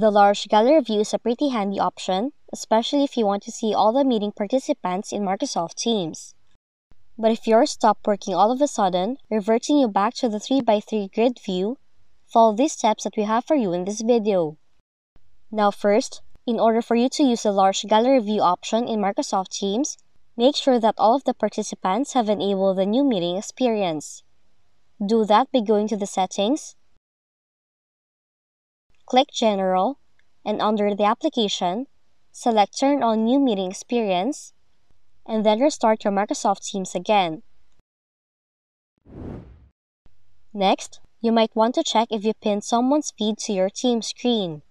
The large gallery view is a pretty handy option, especially if you want to see all the meeting participants in Microsoft Teams. But if yours stopped working all of a sudden, reverting you back to the 3x3 grid view, follow these steps that we have for you in this video. Now first, in order for you to use the large gallery view option in Microsoft Teams, make sure that all of the participants have enabled the new meeting experience. Do that by going to the settings, click General, and under the application, select Turn on New Meeting Experience, and then restart your Microsoft Teams again. Next, you might want to check if you pinned someone's feed to your team screen.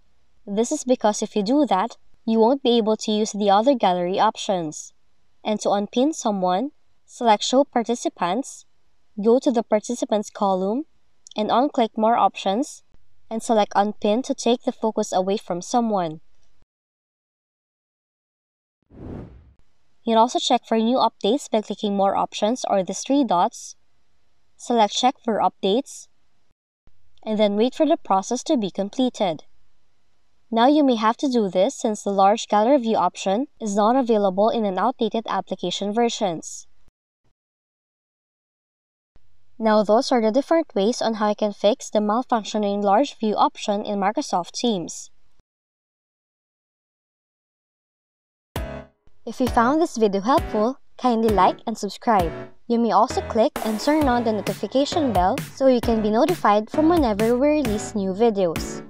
This is because if you do that, you won't be able to use the other gallery options. And to unpin someone, select Show Participants, go to the Participants column, and unclick More Options, and select Unpin to take the focus away from someone. You can also check for new updates by clicking More Options or the three dots, select Check for Updates, and then wait for the process to be completed. Now you may have to do this since the large gallery view option is not available in an outdated application versions. Now those are the different ways on how you can fix the malfunctioning large view option in Microsoft Teams. If you found this video helpful, kindly like and subscribe. You may also click and turn on the notification bell so you can be notified from whenever we release new videos.